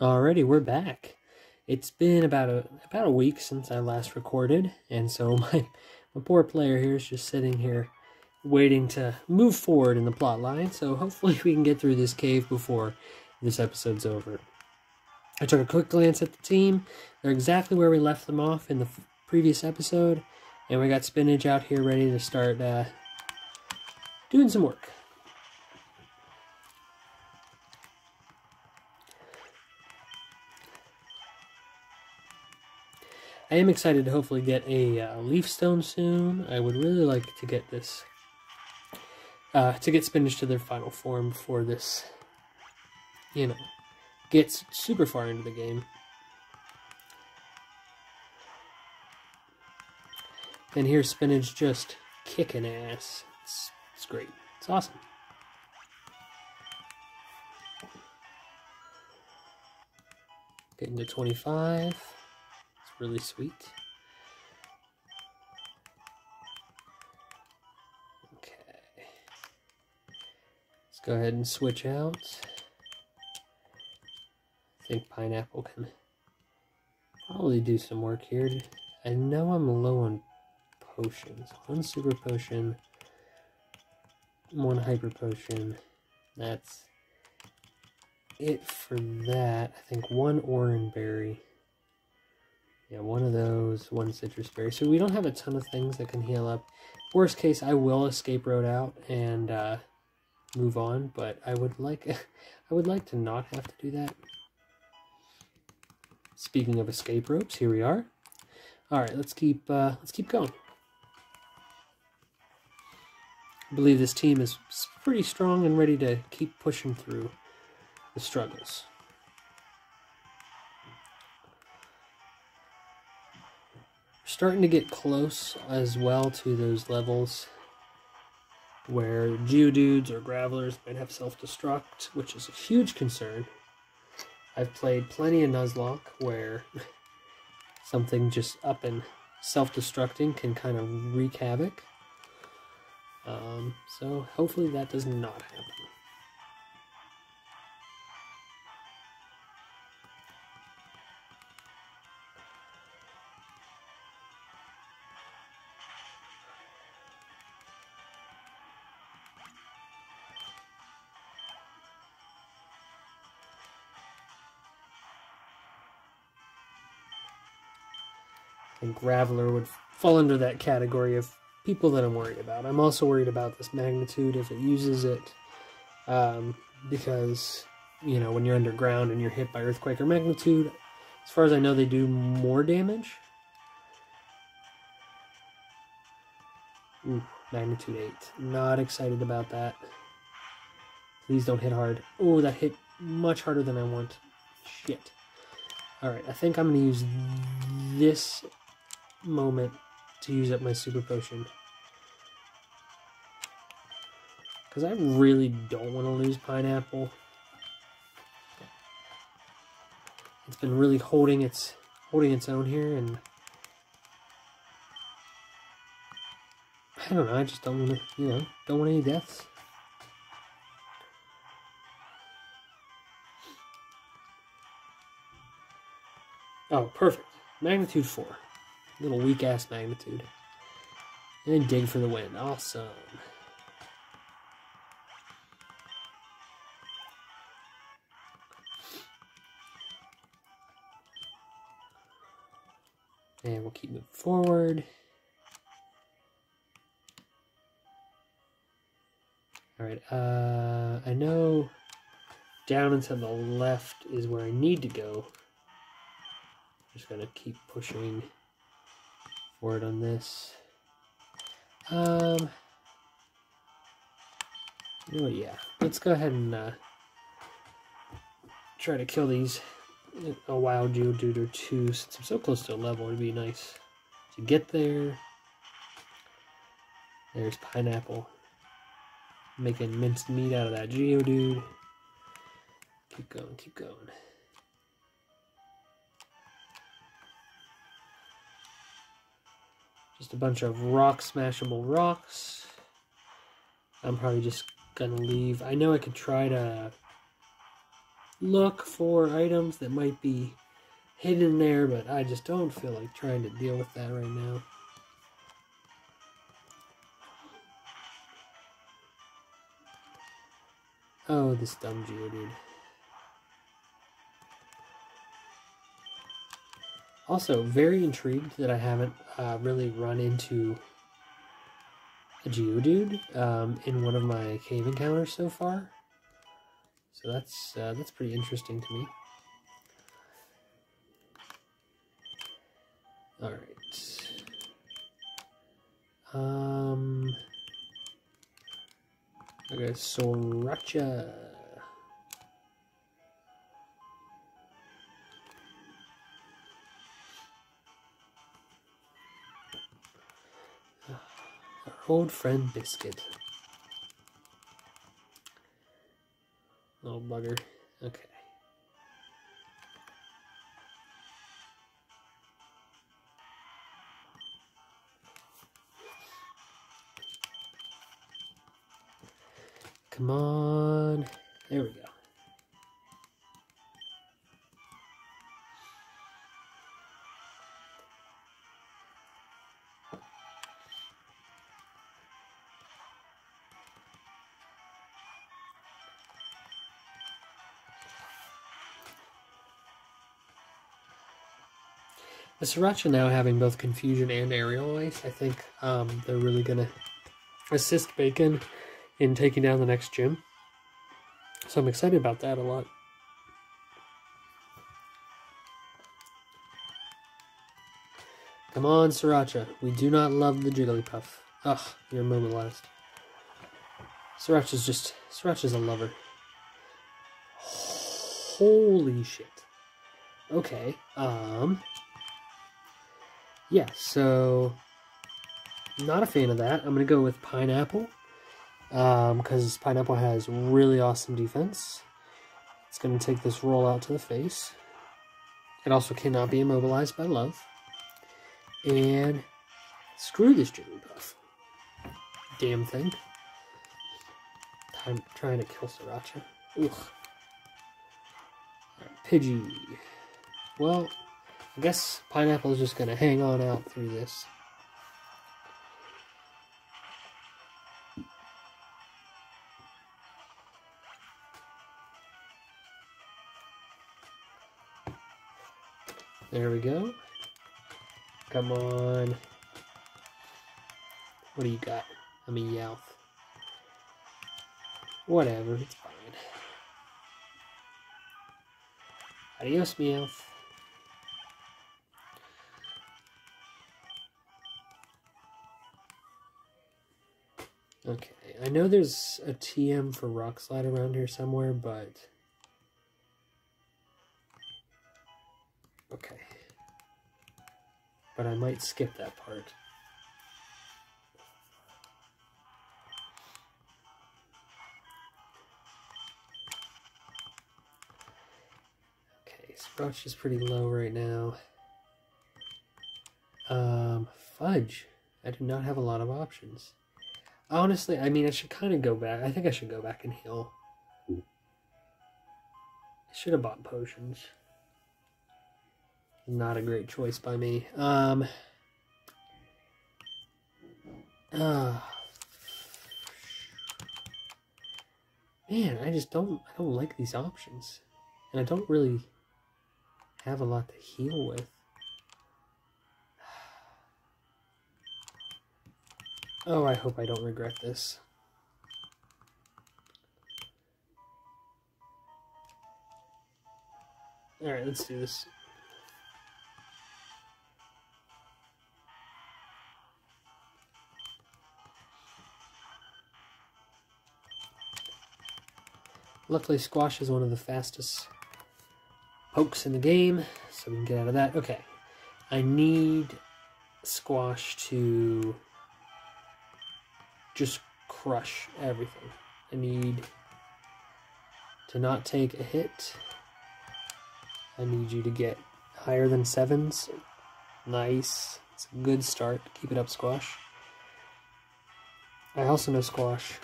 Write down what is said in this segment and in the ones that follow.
Alrighty, we're back. It's been about a about a week since I last recorded, and so my my poor player here is just sitting here waiting to move forward in the plot line. So hopefully we can get through this cave before this episode's over. I took a quick glance at the team. They're exactly where we left them off in the previous episode, and we got spinach out here ready to start uh, doing some work. I am excited to hopefully get a uh, leaf stone soon. I would really like to get this, uh, to get spinach to their final form before this, you know, gets super far into the game. And here's spinach just kicking ass. It's, it's great. It's awesome. Getting to 25 really sweet. Okay. Let's go ahead and switch out. I think pineapple can probably do some work here. I know I'm low on potions. One super potion, one hyper potion. That's it for that. I think one Oran berry. Yeah, one of those, one Sitrus berry. So we don't have a ton of things that can heal up. Worst case, I will escape road out and uh, move on, but I would like I would like to not have to do that. Speaking of escape ropes, here we are. All right, let's keep uh, let's keep going. I believe this team is pretty strong and ready to keep pushing through the struggles. Starting to get close as well to those levels where geodudes or gravelers might have self-destruct, which is a huge concern. I've played plenty of Nuzlocke where something just up and self-destructing can kind of wreak havoc. Um, so hopefully that does not happen. And Graveler would fall under that category of people that I'm worried about. I'm also worried about this magnitude if it uses it, um, because you know when you're underground and you're hit by earthquake or magnitude, as far as I know, they do more damage. Ooh, magnitude eight. Not excited about that. Please don't hit hard. Oh, that hit much harder than I want. Shit. Alright, I think I'm going to use this moment to use up my super potion. Because I really don't want to lose pineapple. It's been really holding its holding its own here and I don't know, I just don't want to, you know, don't want any deaths. Oh, perfect. Magnitude 4. Little weak ass magnitude. And dig for the win. Awesome. And we'll keep moving forward. All right, uh, I know down and to the left is where I need to go. Just gonna keep pushing word on this. Um, what, yeah. Let's go ahead and uh, try to kill these a wild geodude or two since I'm so close to a level. It'd be nice to get there. There's pineapple. Making minced meat out of that geodude. Keep going, keep going. Just a bunch of rock smashable rocks. I'm probably just gonna leave. I know I could try to look for items that might be hidden there, but I just don't feel like trying to deal with that right now. Oh, this dumb Geodude. Also, very intrigued that I haven't uh, really run into a Geodude um, in one of my cave encounters so far. So that's uh, that's pretty interesting to me. All right. Um. Okay, Sriracha. Old friend Biscuit. Little bugger. Okay. Come on. There we go. The Sriracha now having both Confusion and Aerial Ace, I think um, they're really going to assist Bacon in taking down the next gym. So I'm excited about that a lot. Come on, Sriracha. We do not love the Jigglypuff. Ugh, you're immobilized. Sriracha's just... Sriracha's a lover. Holy shit. Okay, um... Yeah, so... Not a fan of that. I'm going to go with Pineapple because um, Pineapple has really awesome defense. It's going to take this roll out to the face. It also cannot be immobilized by love. And screw this Jigglypuff. Damn thing. I'm trying to kill Sriracha. Ugh. Right, Pidgey. Well, I guess Pineapple is just going to hang on out through this. There we go. Come on. What do you got? I mean, Meowth. Whatever, it's fine. Adios, Meowth. Okay, I know there's a TM for Rock Slide around here somewhere, but... Okay. But I might skip that part. Okay, Sprout is pretty low right now. Um, Fudge. I do not have a lot of options. Honestly, I mean, I should kind of go back. I think I should go back and heal. I should have bought potions. Not a great choice by me. Um. Uh, man, I just don't. I don't like these options, and I don't really have a lot to heal with. Oh, I hope I don't regret this. Alright, let's do this. Luckily, Squash is one of the fastest pokes in the game, so we can get out of that. Okay, I need Squash to just crush everything. I need to not take a hit. I need you to get higher than sevens. Nice. It's a good start. Keep it up, Squash. I also know Squash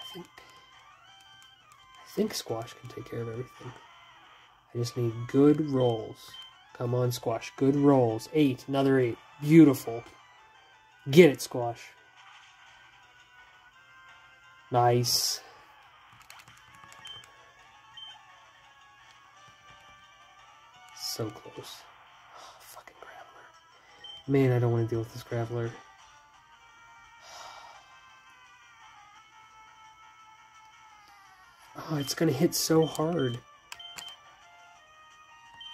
I think... I think squash can take care of everything. I just need good rolls. Come on, squash. Good rolls. Eight. Another eight. Beautiful. Get it, squash. Nice. So close. Oh, fucking Graveler. Man, I don't want to deal with this Graveler. Oh, it's gonna hit so hard.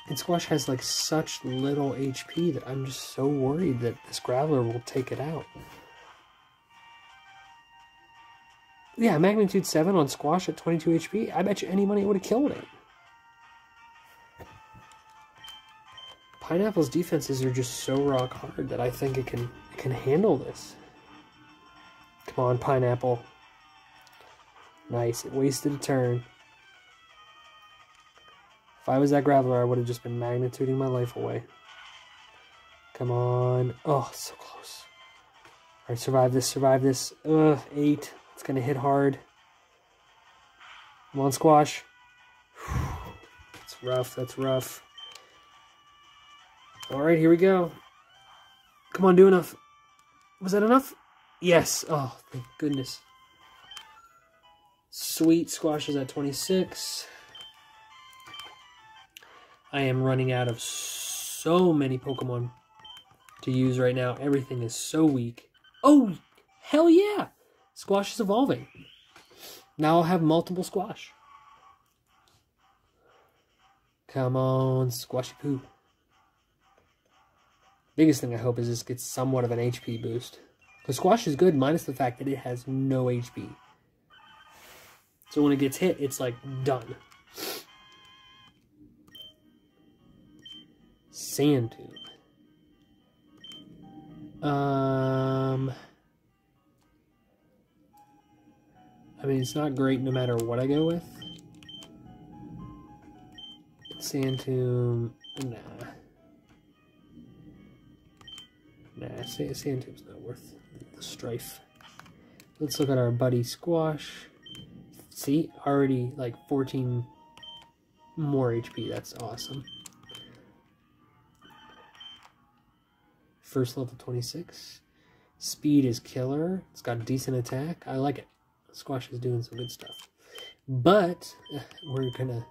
And Squash has like such little HP that I'm just so worried that this Graveler will take it out. Yeah, magnitude 7 on Squash at 22 HP. I bet you any money it would have killed it. Pineapple's defenses are just so rock hard that I think it can it can handle this. Come on, Pineapple. Nice. It wasted a turn. If I was that Graveler, I would have just been magnituding my life away. Come on. Oh, so close. Alright, survive this, survive this. Ugh, eight. It's going to hit hard. Come on, Squash. That's rough, that's rough. Alright, here we go. Come on, do enough. Was that enough? Yes. Oh, thank goodness. Sweet Squash is at 26. I am running out of so many Pokemon to use right now. Everything is so weak. Oh, hell yeah! Squash is evolving. Now I'll have multiple Squash. Come on, Squashy Poo. Biggest thing I hope is this gets somewhat of an HP boost. Because Squash is good, minus the fact that it has no HP. So when it gets hit, it's like done. Sand tomb. Um, I mean, it's not great no matter what I go with. Sand tomb, nah. Nah, sand, sand tomb's not worth the strife. Let's look at our buddy Squash. See, already like 14 more HP. That's awesome. First level 26. Speed is killer. It's got decent attack. I like it. Squash is doing some good stuff. But we're gonna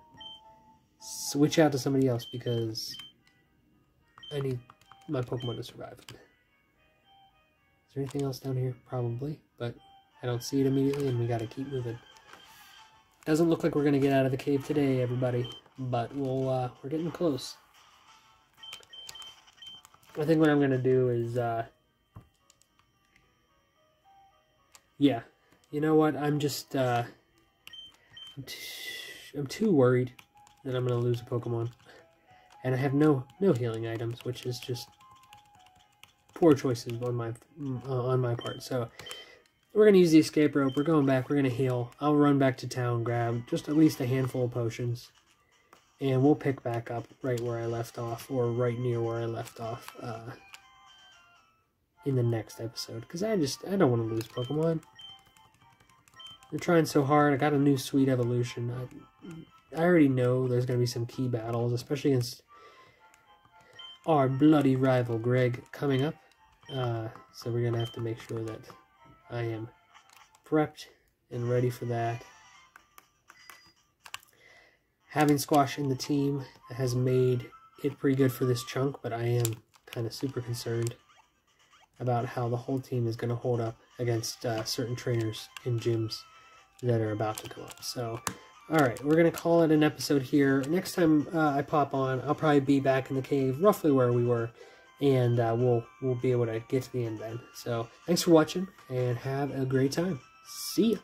switch out to somebody else because I need my Pokemon to survive. Is there anything else down here? Probably, but I don't see it immediately and we gotta keep moving. Doesn't look like we're gonna get out of the cave today, everybody, but we'll uh, we're getting close. I think what I'm gonna do is, uh, yeah, you know what? I'm just, uh, I'm, I'm too worried that I'm gonna lose a Pokemon, and I have no no healing items, which is just poor choices on my uh, on my part. So we're gonna use the escape rope. We're going back. We're gonna heal. I'll run back to town, grab just at least a handful of potions and we'll pick back up right where I left off, or right near where I left off uh, in the next episode. Because I just, I don't want to lose Pokemon. They're trying so hard. I got a new sweet evolution. I, I already know there's going to be some key battles, especially against our bloody rival Greg coming up. Uh, so we're going to have to make sure that I am prepped and ready for that having Squash in the team has made it pretty good for this chunk, but I am kind of super concerned about how the whole team is going to hold up against uh, certain trainers in gyms that are about to come up. So, all right, we're going to call it an episode here. Next time uh, I pop on, I'll probably be back in the cave, roughly where we were, and uh, we'll we'll be able to get to the end then. So, thanks for watching, and have a great time. See ya.